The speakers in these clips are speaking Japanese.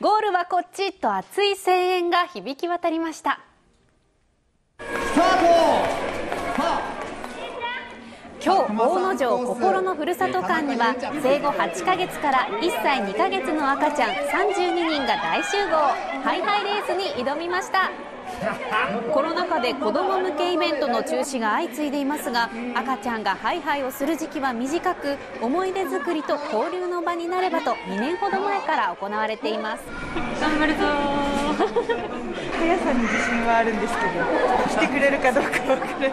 ゴールはこっちと熱い声援が響き渡りました。今日大野城心のふるさと館には生後8ヶ月から1歳2ヶ月の赤ちゃん32人が大集合。ハイハイレースに挑みました。コロナ禍で子ども向けイベントの中止が相次いでいますが赤ちゃんがハイハイをする時期は短く思い出作りと交流の場になればと2年ほど前から行われています。頑張るぞさに自信はあるんですけど来てくれるかどうか分からない。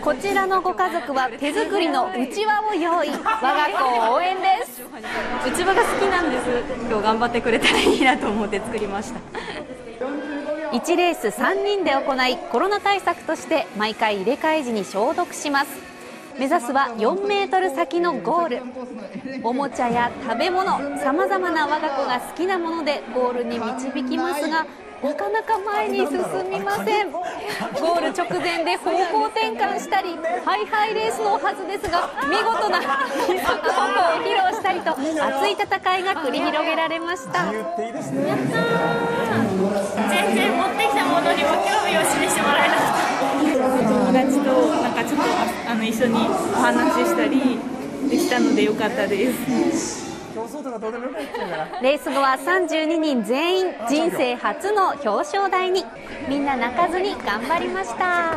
こちらのご家族は手作りのうちわを用意。我が子を応援です。うちわが好きなんです。今日頑張ってくれたらいいなと思って作りました。1レース3人で行いコロナ対策として毎回入れ替え時に消毒します目指すは4メートル先のゴール。おもちゃや食べ物さまざまな我が子が好きなものでゴールに導きますがなかなか前に進みません。ゴール直前で方向転換したりハイハイレースのはずですが見事な二足歩行を披露したりと熱い戦いが繰り広げられました。全然持ってきたものにも興味を示してもらえなかった。あの一緒にお話ししたりできたのでよかったです。レース後は32人全員人生初の表彰台に。みんな泣かずに頑張りました。